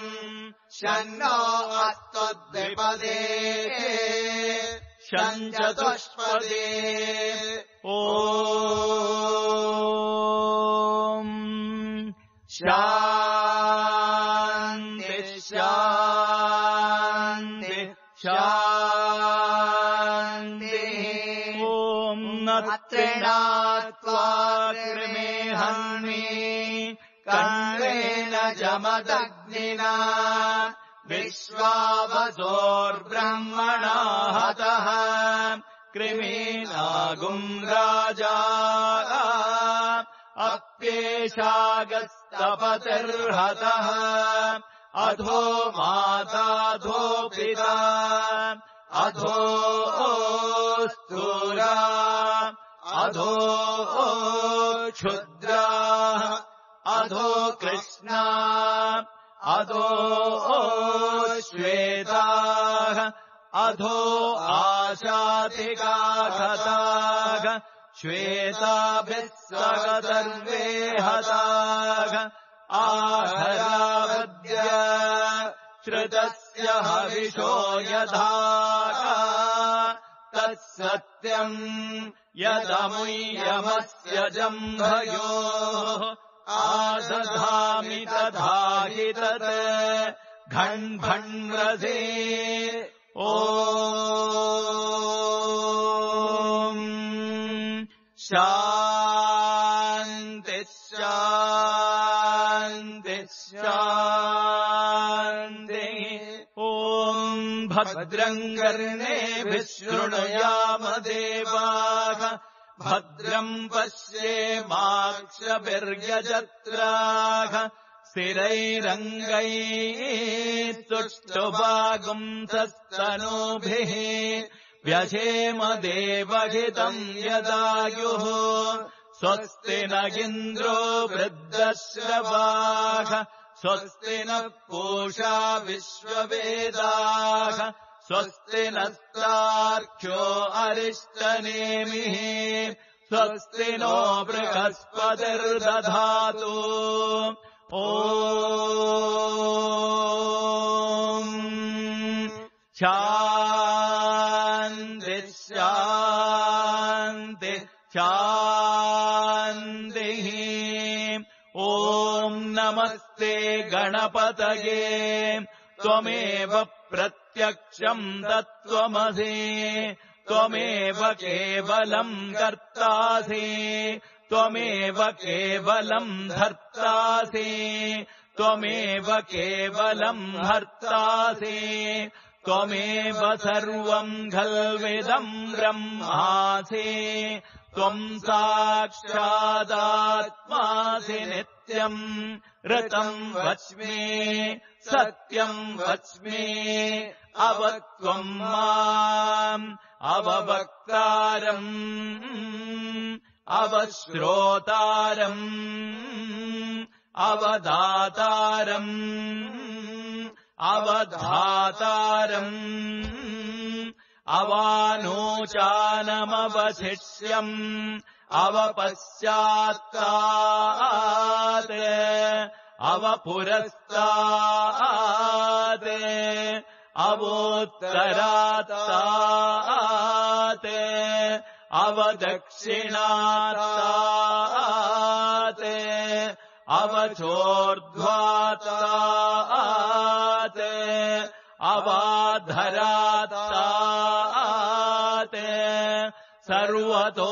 B: शन्नो अस्तु द्विपदे शञ्चतुष्पदे।
A: ओ। शान्ति नत्रिणात्वा कृमे हन्मि कण्वेन जमदग्निना। विश्वावसोर्ब्रह्मणा हतः। कृमीनागुम् राजा। अप्येषागस्तपतिर्हतः। अधो माताधो पिता। अधो स्तूरा अधो क्षुद्राः अधो कृष्णा अधो श्वेताः अधो आशातिकाहताः श्वेताभिः सर्वे हताः आहरावद्य श्रुतस्य हविषो यथा तत्सत्यम् यदमुयमस्य जम्भयोः आदधामि तथा हि तत् घण्भण्रसे ओ शान्ति भद्रम् कर्णेभिः शृणुयाम देवाः भद्रम् पश्येमाक्षभिर्यजत्राः स्थिरैरङ्गैः तुष्टुभागुंसस्तनूभिः व्यशेम देवहितम् यदायुः। स्वस्ति न इन्द्रो वृद्धश्रवाः स्वस्ति नः पूषा विश्ववेदाः स्वस्ति नस्तार्क्ष्यो अरिष्टनेमिः। स्वस्ति नो बृहस्पतिर्दधातु। ओ शान्ति शान्ति शान्तिः। ॐ नमस्ते गणपतये। त्वमेव प्रत्यक्षम् तत्त्वमसि त्वमेव केवलम् कर्तासि त्वमेव केवलम् धर्तासि त्वमेव केवलम् हर्तासि त्वमेव सर्वम् खल्विदम् ब्रह्मासि त्वम् साक्षादात्मासि नित्यम् ऋतम् वच्मि सत्यम् वच्मि। अवत्वम् माम् अववक्तारम्। अवश्रोतारम् अवदातारम्। अवधातारम्। अवानोचानमवशिष्यम्। अवपश्चात्तात् अवपुरस्तात् अवोत्तरात्तात् अवदक्षिणात् अवचोर्ध्वातात् अवाधरातात् सर्वतो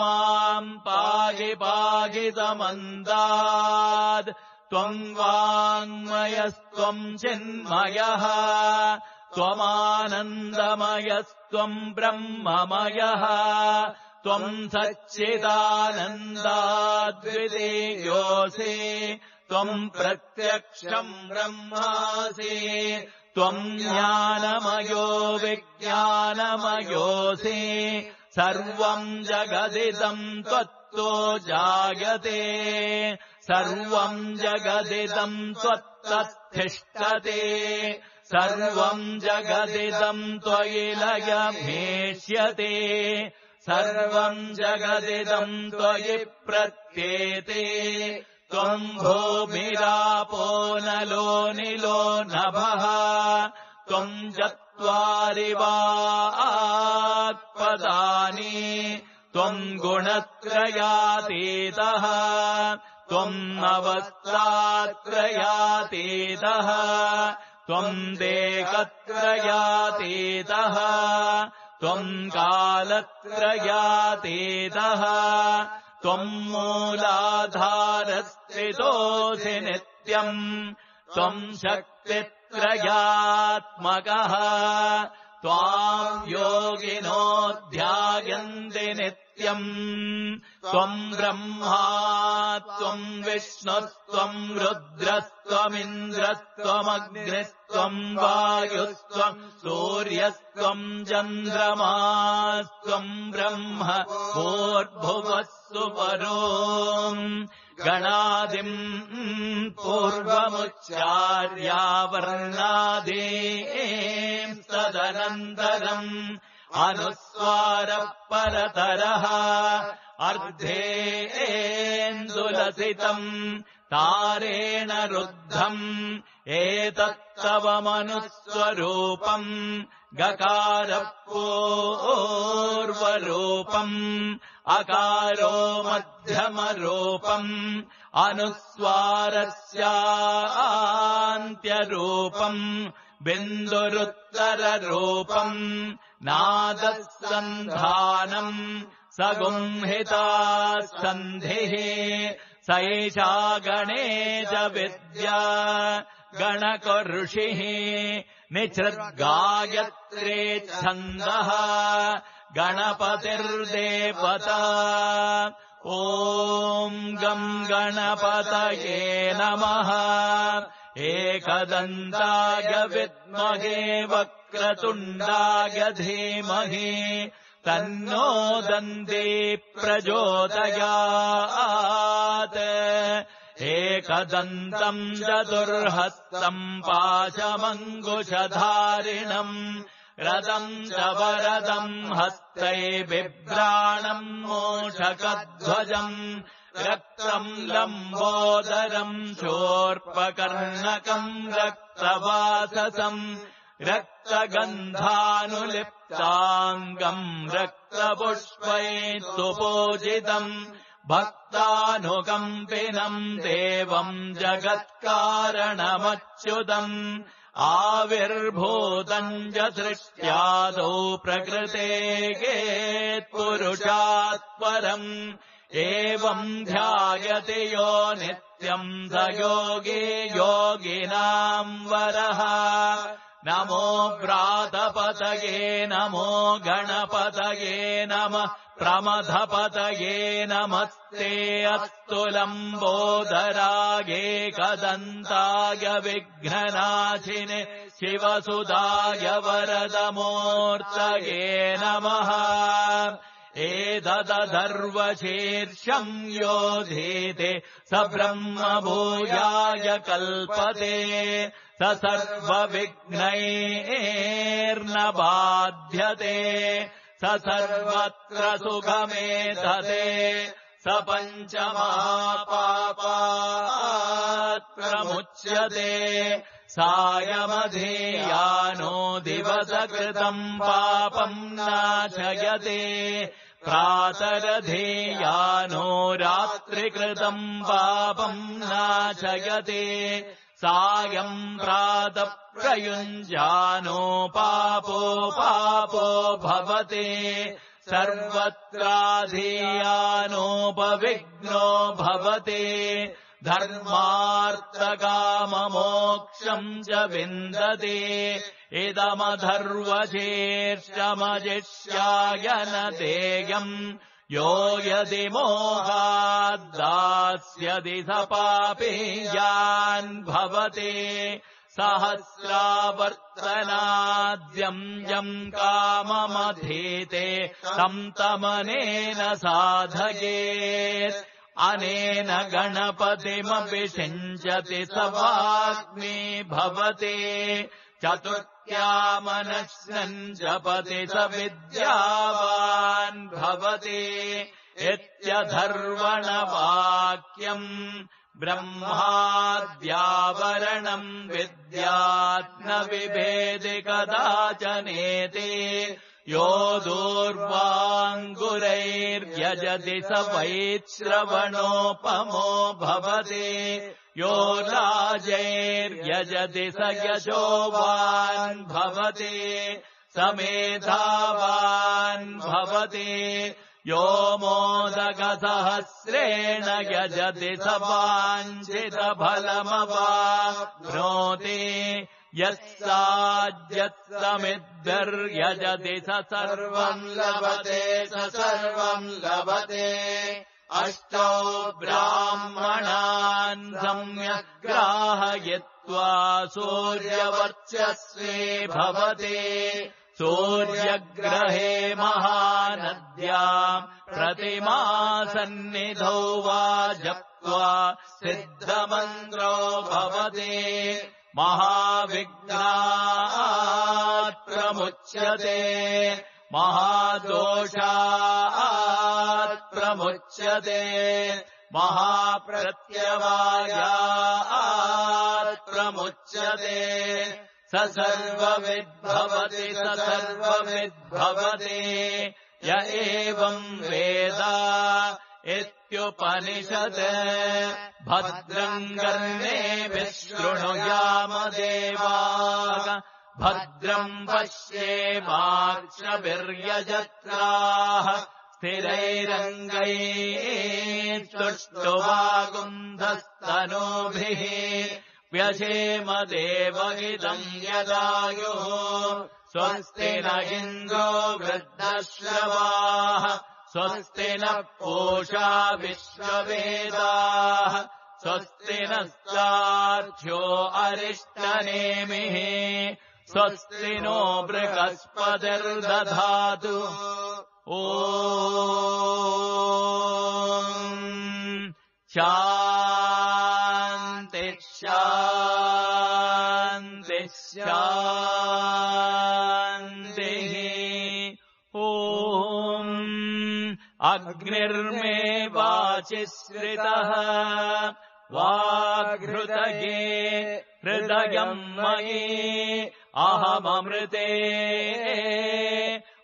A: माम् पाहि पाहि समन्दात् त्वम् वाङ्मयस्त्वम् चिन्मयः त्वमानन्दमयस्त्वम् ब्रह्ममयः त्वम् सच्चिदानन्दाद्वितीयोऽसि त्वम् प्रत्यक्षम् ब्रह्मासि त्वम् ज्ञानमयो विज्ञानमयोऽसि सर्वम् जगदिदम् त्वत्तो जायते सर्वम् जगदिदम् त्वत्तस्तिष्ठते सर्वम् जगदिदम् त्वयि लयमेष्यते सर्वम् जगदिदम् त्वयि प्रत्येते। त्वम् भूमिरापो नलो निलो नभः। त्वम् चत्वारि वा आत्पदानि। त्वम् गुणत्रयातीतः त्वम् अवस्थात्रयातीतः त्वम् देहत्रयातीतः त्वम् कालत्रयातीतः त्वम् मूलाधारस्थितोऽसि नित्यम् त्वम् शक्तित्रयात्मकः त्वाम् योगिनो ध्यायन्ति नित्यम् त्वम् ब्रह्मा त्वम् विष्णुस्त्वम् रुद्रस्त्वमिन्द्रस्त्वमग्निस्त्वम् वायुस्त्वम् सूर्यस्त्वम् चन्द्रमास्त्वम् ब्रह्म भूर्भुवः सुपरो गणादिम् पूर्वमुच्चार्यावर्णादे तदनन्तरम् अनुस्वारः परतरः अर्धेन्दुलसितम् तारेण रुद्धम्। एतत्तव मनुस्वरूपम् गकारपूर्वरूपम् अकारो मध्यमरूपम् अनुस्वारस्यान्त्यरूपम् बिन्दुरुत्तररूपम् नादः सन्धानम् सगुंहिता सन्धिः स एषा गणेश विद्या गणकऋषिः निसृद्गायत्रे छन्दः गणपतिर्देवता। ॐ गम् गणपतये नमः। एकदन्ताय विद्महे वक्रतुण्डाय धीमहि तन्नो दन्ते प्रचोदयात्। एकदन्तम् चतुर्हस्तम् पाशमङ्कुशधारिणम् रदम् च वरदम् हस्तै बिभ्राणम् मोषकध्वजम् रक्तम् लम्बोदरम् चोर्पकर्णकम् रक्तवाससम् रक्तगन्धानुलिप्ताङ्गम् रक्तपुष्पै सुपूजितम् भक्तानुकम्पिनम् देवम् आविर्भूतम् च सृष्ट्यादौ प्रकृतेगेत्पुरुषात् परम् एवम् ध्यायति यो नित्यम् स योगी योगिनाम् वरः नमो व्रातपतये नमो गणपतये नमः प्रमथपतये नमस्ते अस्तु लम्बोदराये कदन्ताय विघ्ननाशिने शिवसुदाय वरदमूर्तये नमः। एतदधर्वशीर्षम् योधीते स ब्रह्मभूयाय कल्पते स सर्वविघ्नैर्न बाध्यते स सर्वत्र सुखमेधते स पञ्चमापापात् प्रमुच्यते सायमधीयानो दिवसकृतम् पापम् नाशयते प्रातरधीयानो रात्रिकृतम् पापम् नाशयते सायम् प्रातप्रयुञ्जानो पापो पापो भवते। सर्वत्राधीयानोपविघ्नो भवते। धर्मार्थकाममोक्षम् च विन्दते। इदमधर्वशीर्षमजिष्याय न देयम् यो यदि मोहाद्दास्यदि स पापीयान् भवते सहस्रावर्तनाद्यम् यम् काममधीते तम् तमनेन साधयेत् अनेन गणपतिमपि सिञ्चति स वाग्मी भवते चतुर्थ्यामनश्नम् जपति स विद्यावान् भवति इत्यधर्वणवाक्यम् ब्रह्माद्यावरणम् विद्यात् न बिभेदि कदाचनेति यो दूर्वाङ्गुरैर्यजति स वैश्रवणोपमो भवति यो राजैर्यजति स यशोवान् भवति स मेधावान् भवति। यो मोदकसहस्रेण यजति स वाञ्छितफलमवाप्नोति। यत्साज्यत्समिद्भिर्यजति स सर्वम् लभते स सर्वम् लभते अष्टौ ब्राह्मणान् सम्यग्राहयित्वा सूर्यवर्चस्वे भवते। सूर्यग्रहे महानद्याम् प्रतिमासन्निधौ वा जप्त्वा सिद्धमन्त्रो भवते। महाविघ्नात् प्रमुच्यते। महादोषात् प्रमुच्यते महाप्रत्यवायात् प्रमुच्यते स सर्वविद्भवति स सर्वविद्भवति। य एवम् वेद इत्युपनिषत्। भद्रम् कर्णे विशृणुयाम देवाः। भद्रम् पश्येमाक्षभिर्यजत्राः स्थिरैरङ्गैः तुष्टुवागुन्धस्तनूभिः व्यशेम देवगिदम् यदायुः स्वस्ति न इन्द्रो वृद्धश्रवाः स्वस्ति न पूषा विश्ववेदाः स्वस्ति नस्तार्ध्यो अरिष्टनेमिः स्वस्ति नो बृहस्पतिर्दधातु ॐ शान्ति शान्ति शान्तिः ॐ अग्निर्मे वाचिश्रितः वाघृतये हृदयम् मयि अहममृते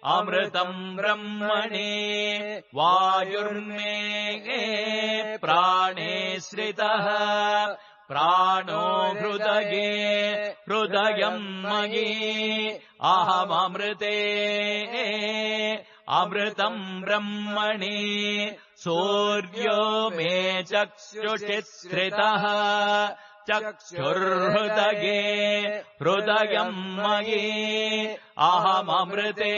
A: अमृतम् ब्रह्मणि वायुर्मे प्राणे श्रितः प्राणो हृदये हृदयम् मयि। अहममृते अमृतम् ब्रह्मणि सूर्यो मे चक्षुषिश्रितः चक्षुर्हृदये हृदयम् मयि अहममृते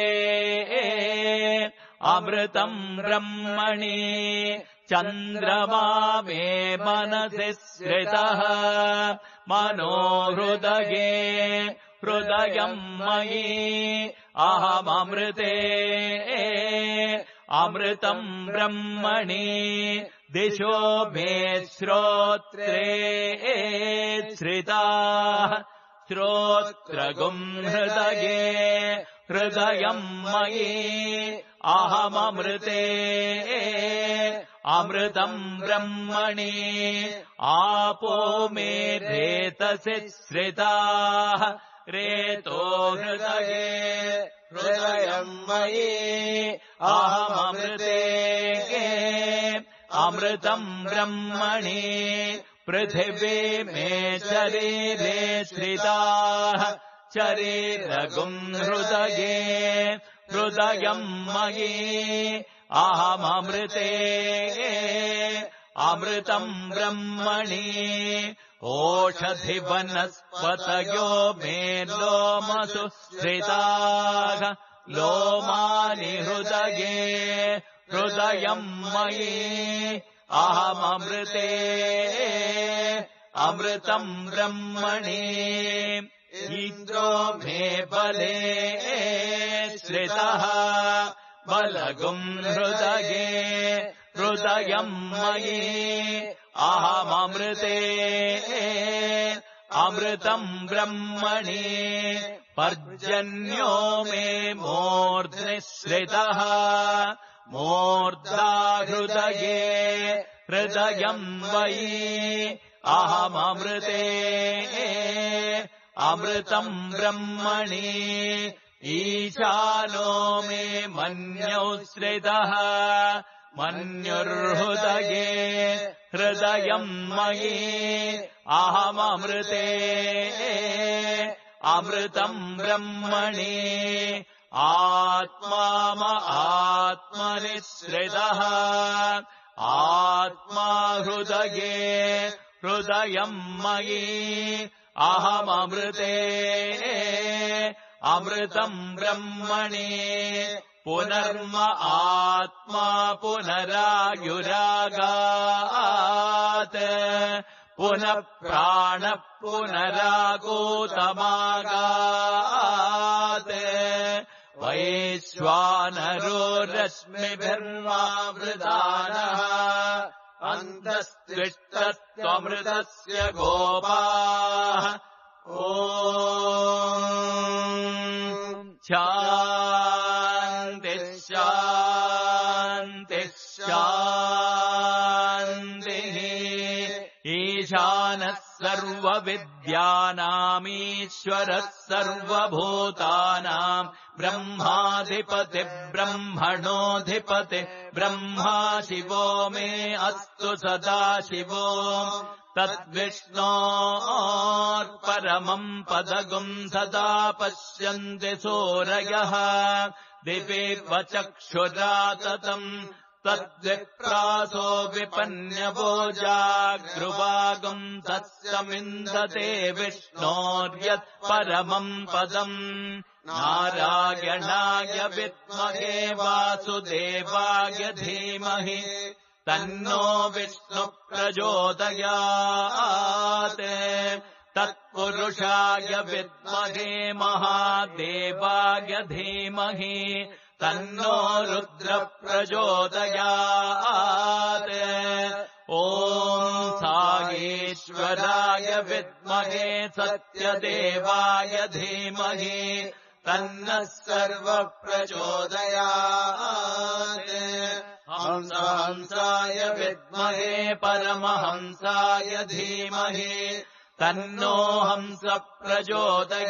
A: अमृतम् ब्रह्मणि चन्द्रमा मे मनसि श्रितः मनो हृदये हृदयम् मयि अहममृते अमृतम् ब्रह्मणि दिशो मे श्रोत्रे श्रिताः श्रोत्रगुम् हृदये हृदयम् मयि अहममृते अमृतम् ब्रह्मणि आपो मे रेतसि श्रिताः रेतो हृदये
B: हृदयम् मयि
A: अहममृते अमृतम् ब्रह्मणि पृथिवी मे शरीरे श्रिताः शरीरगुम् हृदये हृदयम् मयि अहममृते अमृतम् ब्रह्मणि ओषधिवनस्पतयो मे लोमसु श्रिताः लोमानि हृदये हृदयम् मयि अहममृते अमृतम् ब्रह्मणि इन्द्रो मे बले श्रितः बलगुम् हृदये हृदयम् मयि अहममृते अमृतम् ब्रह्मणि पर्जन्यो मे मूर्ध्निश्रितः मूर्धा हृदये हृदयम् वयि अहममृते अमृतम् ब्रह्मणि ईशानो मे मन्यौ श्रितः मन्युर्हृदये हृदयम् मयि अहममृते अमृतम् ब्रह्मणि आत्मा म आत्मनि श्रितः आत्मा हृदये हृदयम् मयि अहममृते अमृतम् ब्रह्मणि पुनर्म आत्मा पुनरायुरागात्। पुनः प्राणः पुनरागोतमागात्। वैश्वानरो रश्मिभिर्मावृदानः अन्तस्त्विष्टत्वमृतस्य गोपाः ओ शान्तिः शान्तिः शान्तिः ईशानः सर्वविद्यानामीश्वरः सर्वभूतानाम् ब्रह्माधिपति ब्रह्मणोऽधिपति ब्रह्मा शिवो मे अस्तु सदा शिवो तद्विष्णोर्परमम् पदगुम् सदा पश्यन्ति सूरयः। दिवीर्वचक्षुराततम् तद्विप्रासो विपन्यवो जागृवागुम् तत्समिन्दते विष्णोर्यत् परमम् पदम् नारायणाय विद्महे वासुदेवाय धीमहि तन्नो विष्णुप्रचोदयात् तत्पुरुषाय विद्महे महादेवाय धीमहि तन्नो रुद्रप्रचोदयात् ॐ सागेश्वराय विद्महे सत्यदेवाय धीमहि तन्नः
B: सर्वप्रचोदयात्। हंसाय विद्महे
A: परमहंसाय धीमहि तन्नो हंस प्रचोदयात्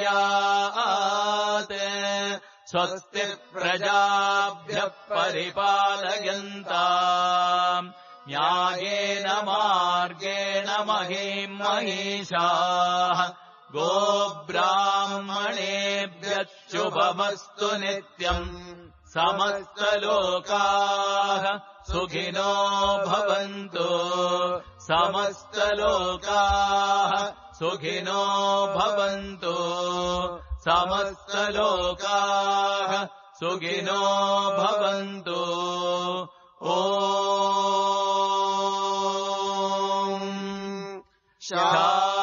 A: स्वस्ति प्रजाभ्यः परिपालयन्ता न्यायेन मार्गेण महीम् महिषाः गोब्राह्मणेभ्यश्चुभमस्तु नित्यम् समस्तलोकाः सुखिनो भवन्तु। समस्तलोकाः सुखिनो भवन्तु। समस्तलोकाः सुखिनो भवन्तु। ओ शान्ति